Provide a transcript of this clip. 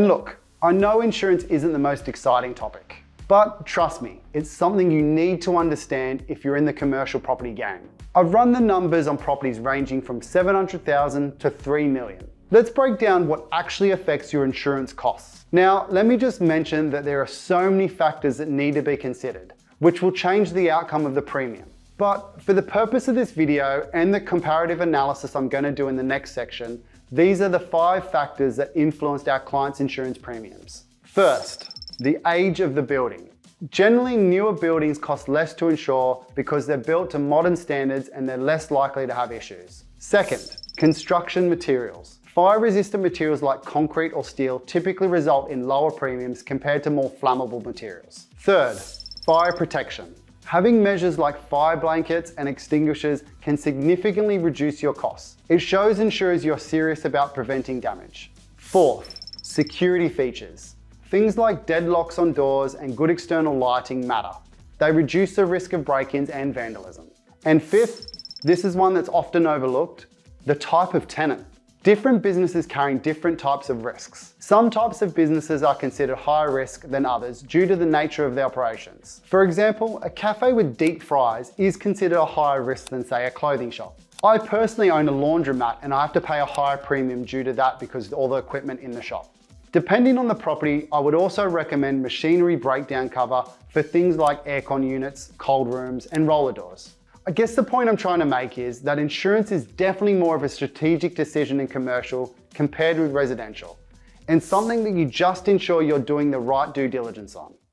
And look, I know insurance isn't the most exciting topic, but trust me, it's something you need to understand if you're in the commercial property game. I've run the numbers on properties ranging from 700,000 to 3 million. Let's break down what actually affects your insurance costs. Now, let me just mention that there are so many factors that need to be considered, which will change the outcome of the premium. But for the purpose of this video and the comparative analysis I'm gonna do in the next section, these are the five factors that influenced our clients' insurance premiums. First, the age of the building. Generally, newer buildings cost less to insure because they're built to modern standards and they're less likely to have issues. Second, construction materials. Fire-resistant materials like concrete or steel typically result in lower premiums compared to more flammable materials. Third, fire protection. Having measures like fire blankets and extinguishers can significantly reduce your costs. It shows insurers you're serious about preventing damage. Fourth, security features. Things like deadlocks on doors and good external lighting matter. They reduce the risk of break-ins and vandalism. And fifth, this is one that's often overlooked, the type of tenant. Different businesses carrying different types of risks. Some types of businesses are considered higher risk than others due to the nature of their operations. For example, a cafe with deep fries is considered a higher risk than say a clothing shop. I personally own a laundromat and I have to pay a higher premium due to that because of all the equipment in the shop. Depending on the property, I would also recommend machinery breakdown cover for things like aircon units, cold rooms, and roller doors. I guess the point I'm trying to make is that insurance is definitely more of a strategic decision in commercial compared with residential, and something that you just ensure you're doing the right due diligence on.